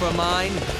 for mine?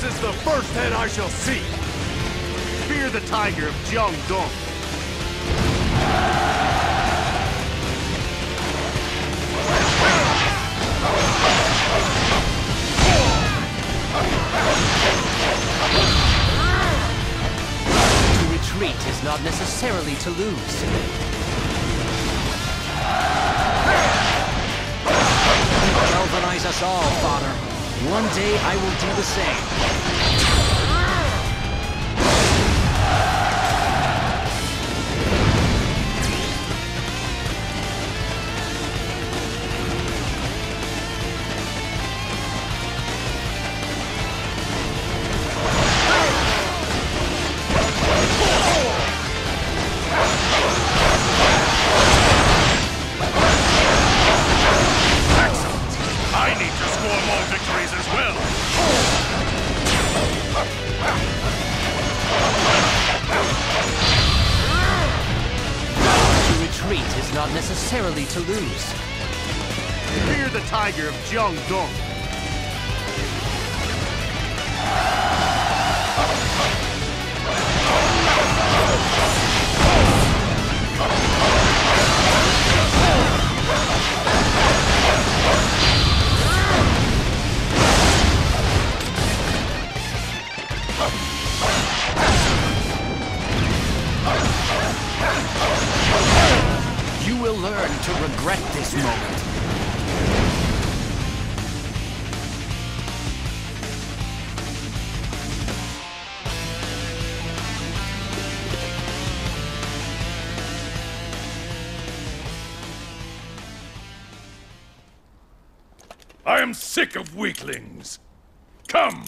Yours is the first head I shall see! Fear the tiger of Jiangdong! To retreat is not necessarily to lose. Galvanize us all, Father. One day I will do the same. Necessarily to lose. Fear the tiger of Jiangdong! You I am sick of weaklings! Come!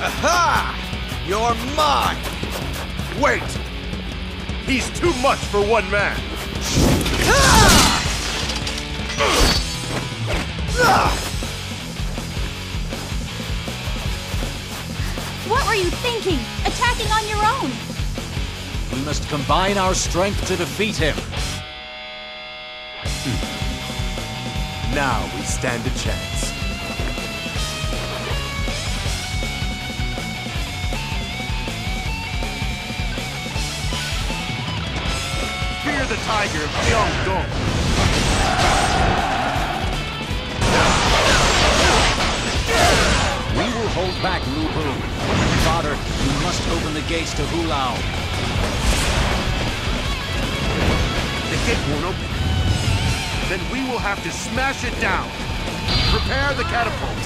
Aha! You're mine! Wait! He's too much for one man! What were you thinking? Attacking on your own? We must combine our strength to defeat him. Now we stand a chance. Fear the tiger of Jiangdong! We will hold back Lu Bu. Father, you must open the gates to Hulao. The gate won't open. Then we will have to smash it down. Prepare the catapult.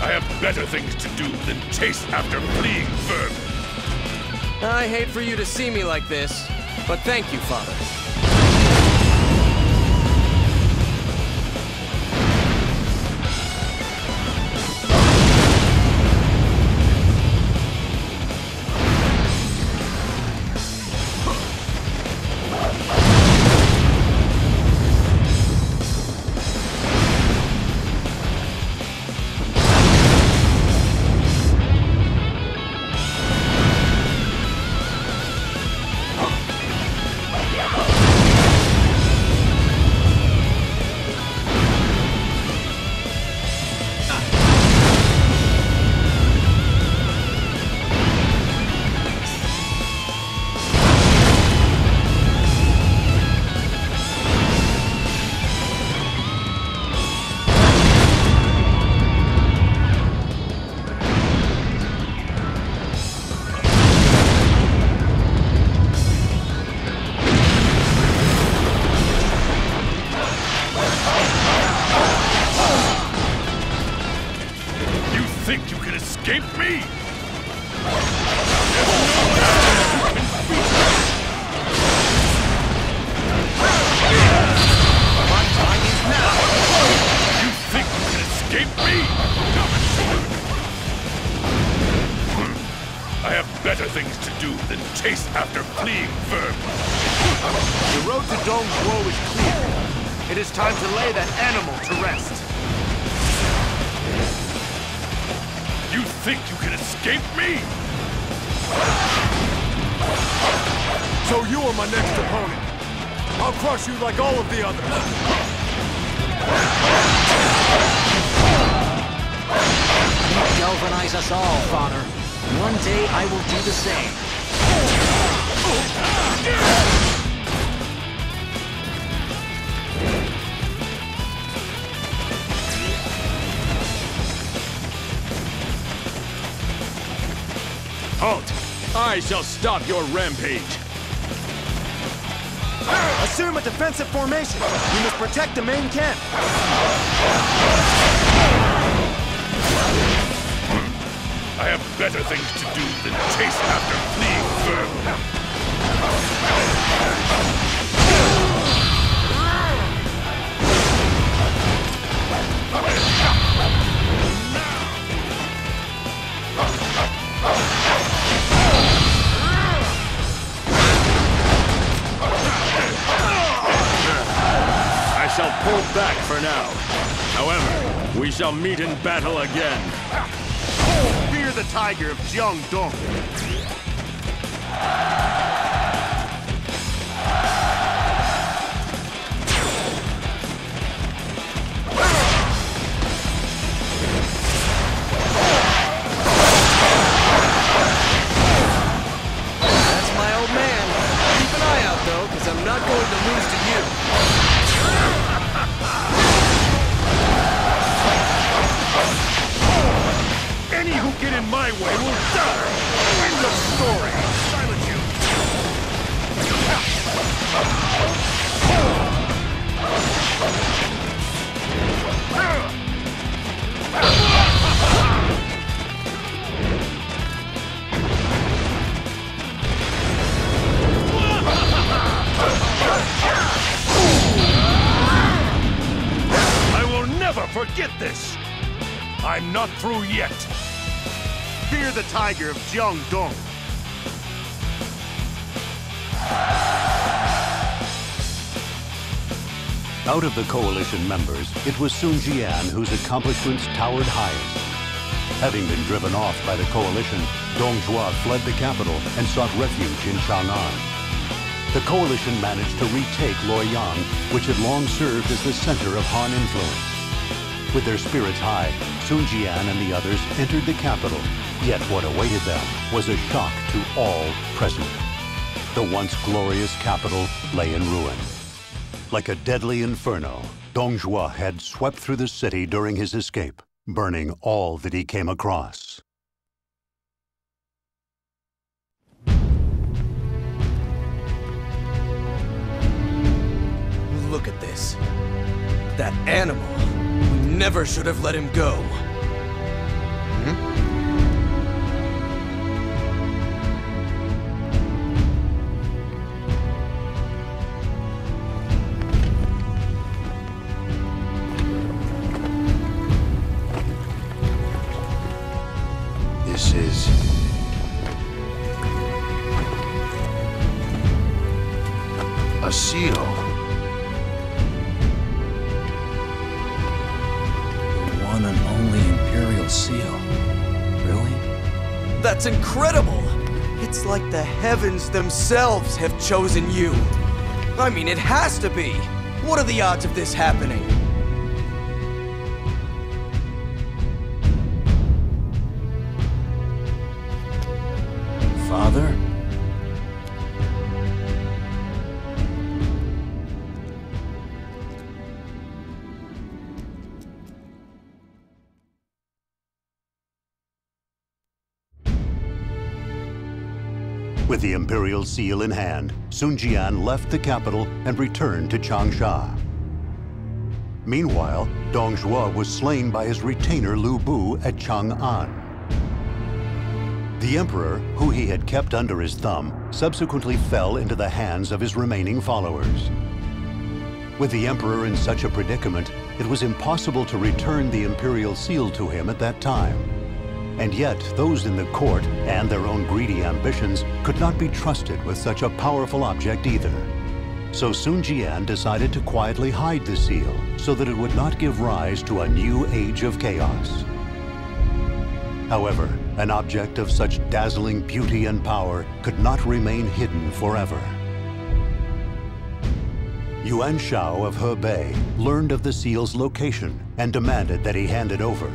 I have better things to do than chase after fleeing vermin. I hate for you to see me like this, but thank you, Father. Fleeing vermin. The road to Dong Zhuo is clear. It is time to lay that animal to rest. You think you can escape me? So you are my next opponent. I'll crush you like all of the others. You galvanize us all, Father. One day I will do the same. I shall stop your rampage. Assume a defensive formation. You must protect the main camp. I have better things to do than chase after fleeing vermin. I shall pull back for now. However, we shall meet in battle again. Fear the tiger of Jiangdong. Yet! Fear the tiger of Jiangdong. Out of the coalition members, it was Sun Jian whose accomplishments towered highest. Having been driven off by the coalition, Dong Zhuo fled the capital and sought refuge in Chang'an. The coalition managed to retake Luoyang, which had long served as the center of Han influence. With their spirits high, Sun Jian and the others entered the capital. Yet what awaited them was a shock to all present. The once glorious capital lay in ruin. Like a deadly inferno, Dong Zhuo had swept through the city during his escape, burning all that he came across. Look at this. That animal. Never should have let him go. That's incredible! It's like the heavens themselves have chosen you. I mean, it has to be. What are the odds of this happening? Father? With the imperial seal in hand, Sun Jian left the capital and returned to Changsha. Meanwhile, Dong Zhuo was slain by his retainer Lu Bu at Chang'an. The emperor, who he had kept under his thumb, subsequently fell into the hands of his remaining followers. With the emperor in such a predicament, it was impossible to return the imperial seal to him at that time. And yet, those in the court and their own greedy ambitions could not be trusted with such a powerful object either. So Sun Jian decided to quietly hide the seal so that it would not give rise to a new age of chaos. However, an object of such dazzling beauty and power could not remain hidden forever. Yuan Shao of Hebei learned of the seal's location and demanded that he hand it over.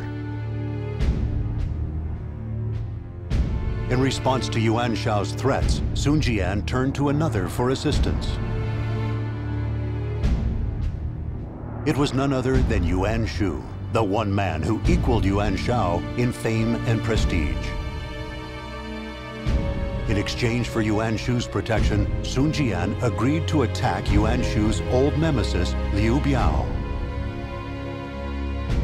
In response to Yuan Shao's threats, Sun Jian turned to another for assistance. It was none other than Yuan Shu, the one man who equaled Yuan Shao in fame and prestige. In exchange for Yuan Shu's protection, Sun Jian agreed to attack Yuan Shu's old nemesis, Liu Biao.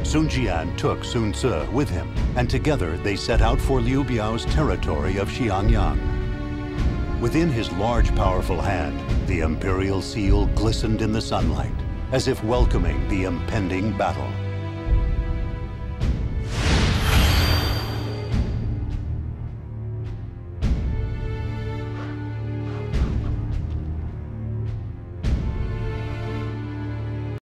Sun Jian took Sun Ce with him, and together they set out for Liu Biao's territory of Xiangyang. Within his large, powerful hand, the imperial seal glistened in the sunlight, as if welcoming the impending battle.